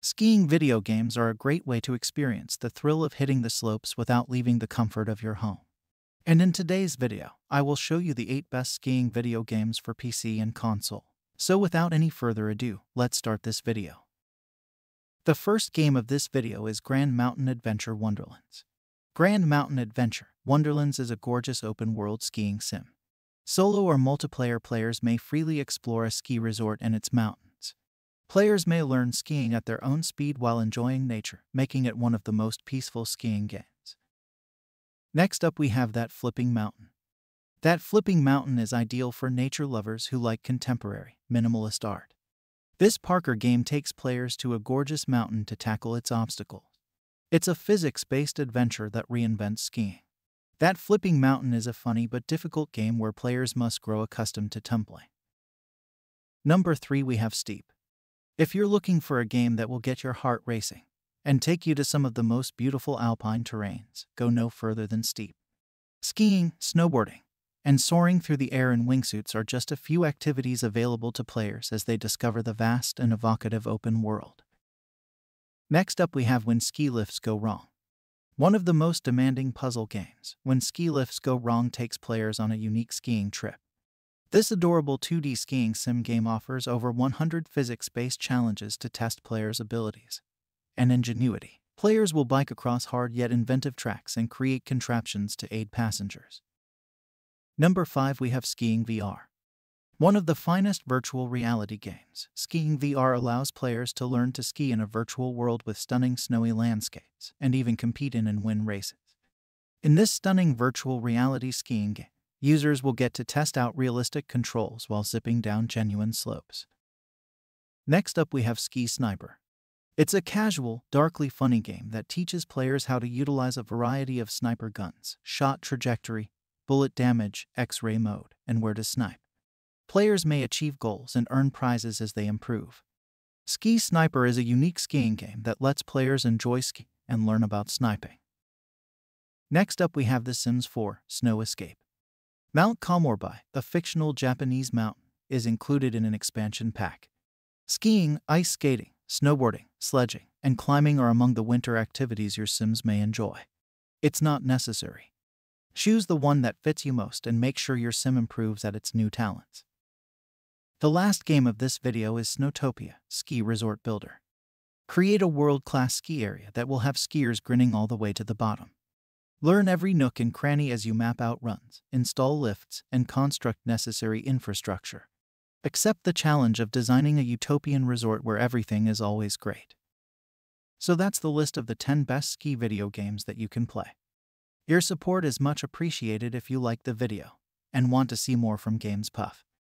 Skiing video games are a great way to experience the thrill of hitting the slopes without leaving the comfort of your home. And in today's video, I will show you the 8 best skiing video games for PC and console. So without any further ado, let's start this video. The first game of this video is Grand Mountain Adventure Wonderlands. Grand Mountain Adventure Wonderlands is a gorgeous open world skiing sim. Solo or multiplayer players may freely explore a ski resort and its mountains. Players may learn skiing at their own speed while enjoying nature, making it one of the most peaceful skiing games. Next up, we have That Flipping Mountain. That Flipping Mountain is ideal for nature lovers who like contemporary, minimalist art. This parkour game takes players to a gorgeous mountain to tackle its obstacles. It's a physics based adventure that reinvents skiing. That Flipping Mountain is a funny but difficult game where players must grow accustomed to tumbling. Number 3 we have Steep. If you're looking for a game that will get your heart racing and take you to some of the most beautiful alpine terrains, go no further than Steep. Skiing, snowboarding, and soaring through the air in wingsuits are just a few activities available to players as they discover the vast and evocative open world. Next up we have When Ski Lifts Go Wrong. One of the most demanding puzzle games, When Ski Lifts Go Wrong takes players on a unique skiing trip. This adorable 2D skiing sim game offers over 100 physics based challenges to test players' abilities and ingenuity. Players will bike across hard yet inventive tracks and create contraptions to aid passengers. Number 5 we have Skiing VR. One of the finest virtual reality games, Skiing VR allows players to learn to ski in a virtual world with stunning snowy landscapes and even compete in and win races. In this stunning virtual reality skiing game, users will get to test out realistic controls while zipping down genuine slopes. Next up, we have Ski Sniper. It's a casual, darkly funny game that teaches players how to utilize a variety of sniper guns, shot trajectory, bullet damage, X ray mode, and where to snipe. Players may achieve goals and earn prizes as they improve. Ski Sniper is a unique skiing game that lets players enjoy ski and learn about sniping. Next up, we have The Sims 4 Snow Escape. Mount Komorebi, a fictional Japanese mountain, is included in an expansion pack. Skiing, ice skating, snowboarding, sledging, and climbing are among the winter activities your Sims may enjoy. It's not necessary. Choose the one that fits you most and make sure your sim improves at its new talents. The last game of this video is Snowtopia, Ski Resort Builder. Create a world-class ski area that will have skiers grinning all the way to the bottom. Learn every nook and cranny as you map out runs, install lifts, and construct necessary infrastructure. Accept the challenge of designing a utopian resort where everything is always great. So that's the list of the 10 best ski video games that you can play. Your support is much appreciated if you like the video and want to see more from Games Puff.